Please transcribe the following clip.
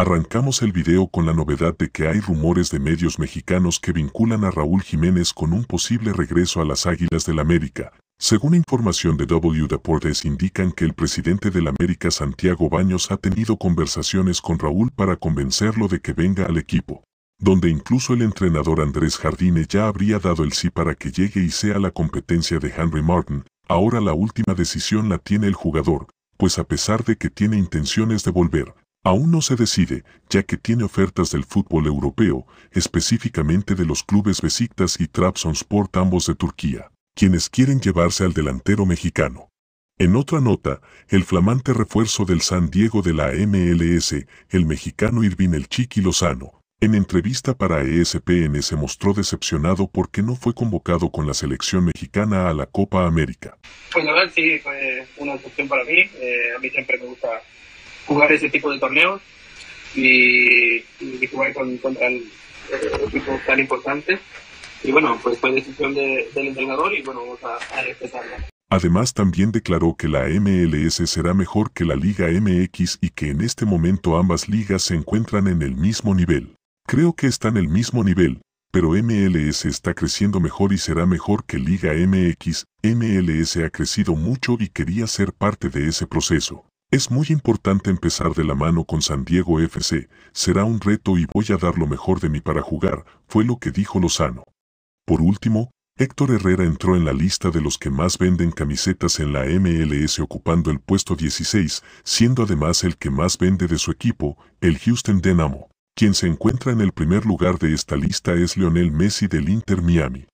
Arrancamos el video con la novedad de que hay rumores de medios mexicanos que vinculan a Raúl Jiménez con un posible regreso a las Águilas del América. Según información de W Deportes indican que el presidente del América Santiago Baños ha tenido conversaciones con Raúl para convencerlo de que venga al equipo, donde incluso el entrenador Andrés Jardine ya habría dado el sí para que llegue y sea la competencia de Henry Martin, ahora la última decisión la tiene el jugador, pues a pesar de que tiene intenciones de volver, Aún no se decide, ya que tiene ofertas del fútbol europeo, específicamente de los clubes Besiktas y Trabzonspor ambos de Turquía, quienes quieren llevarse al delantero mexicano. En otra nota, el flamante refuerzo del San Diego de la MLS, el mexicano Irvin El Chiqui Lozano, en entrevista para ESPN se mostró decepcionado porque no fue convocado con la selección mexicana a la Copa América. Pues la verdad sí, fue una opción para mí. Eh, a mí siempre me gusta jugar ese tipo de torneos y, jugar con, contra el, equipo tan importante. Y bueno, pues fue decisión de, del entrenador y bueno, vamos a, a respetarla. Además también declaró que la MLS será mejor que la Liga MX y que en este momento ambas ligas se encuentran en el mismo nivel. Creo que están en el mismo nivel, pero MLS está creciendo mejor y será mejor que Liga MX. MLS ha crecido mucho y quería ser parte de ese proceso. Es muy importante empezar de la mano con San Diego FC, será un reto y voy a dar lo mejor de mí para jugar, fue lo que dijo Lozano. Por último, Héctor Herrera entró en la lista de los que más venden camisetas en la MLS ocupando el puesto 16, siendo además el que más vende de su equipo, el Houston Dynamo. Quien se encuentra en el primer lugar de esta lista es Lionel Messi del Inter Miami.